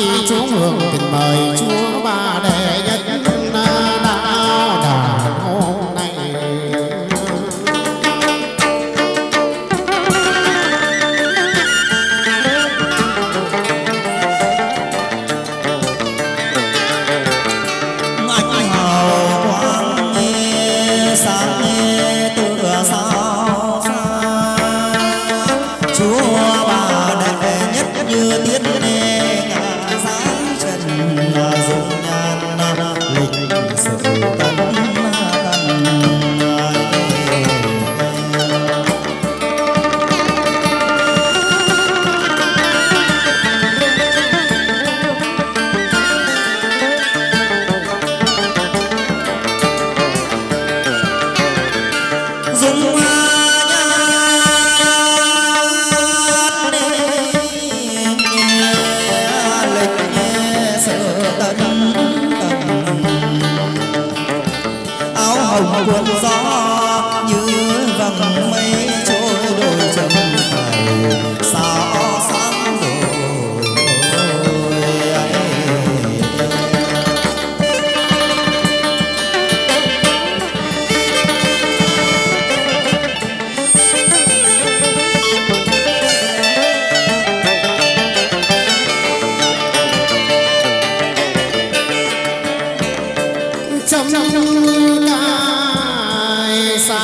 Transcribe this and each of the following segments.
đi chú hương tình mời.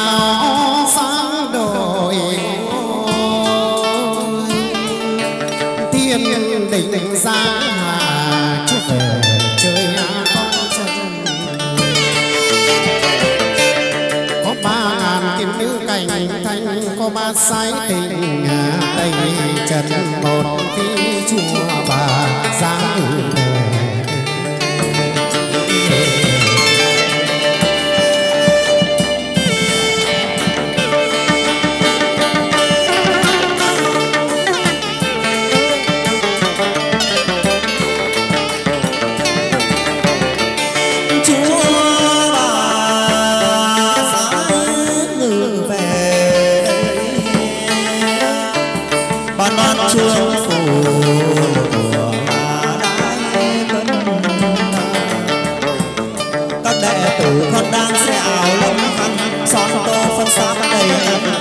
sao xa đổi. Thiên định ra hà chứ về chơi con chân có ba ngàn kim nữ cảnh thanh, có ba sái tình à, tình trần một tí chùa. ban ban chuông phủ của đại cấn các đệ tử con đang sẽ ảo lấm khăn son tô phân sáp đầy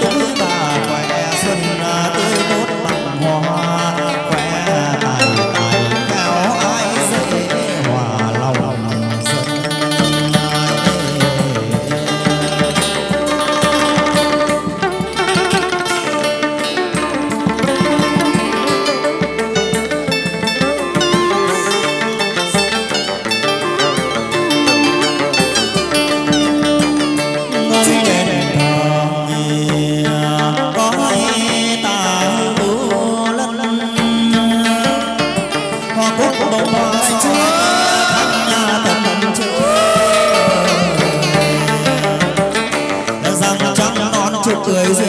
Guys,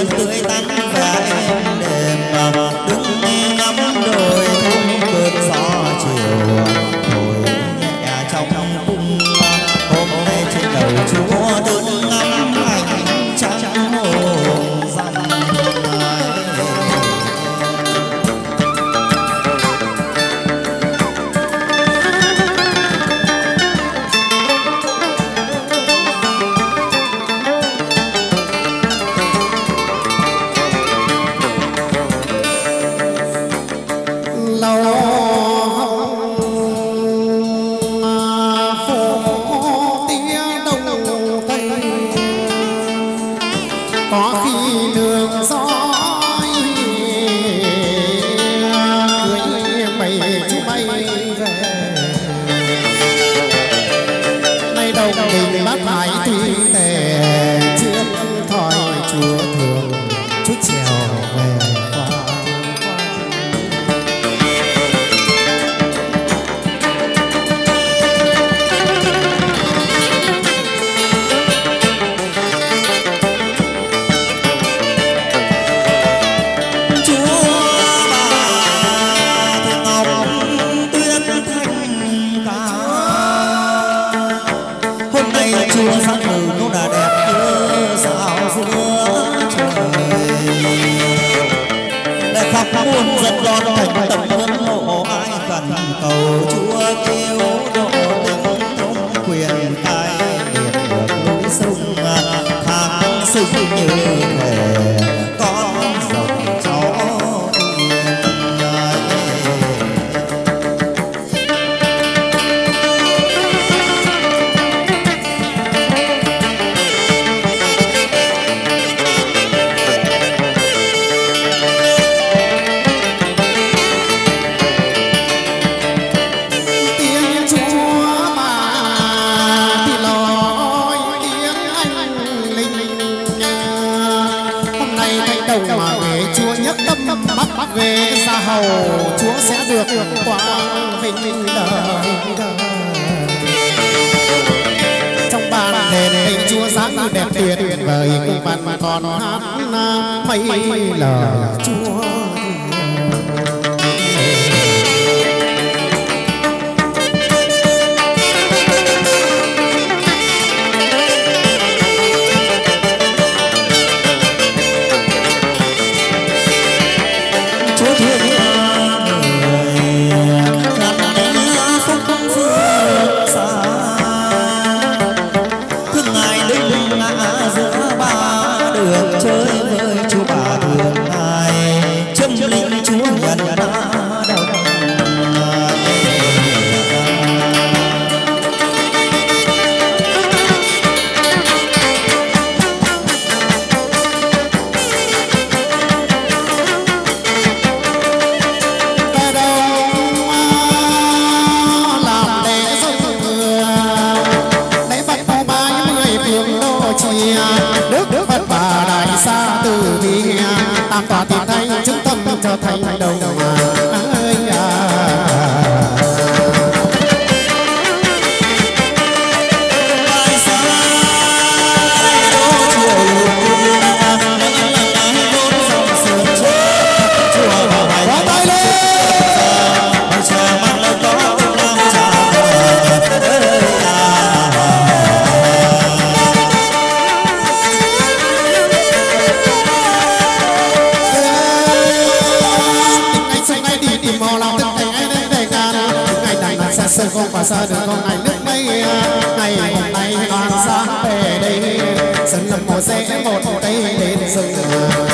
muôn dân lọt thành tầm quân lộ ai cần cầu chúa kêu? còn hát mấy lời chua không qua xa được con ngày nước mây à. ngày hôm nay đoàn ra về đây. Sân lâm mùa sẽ một tay lên rừng à.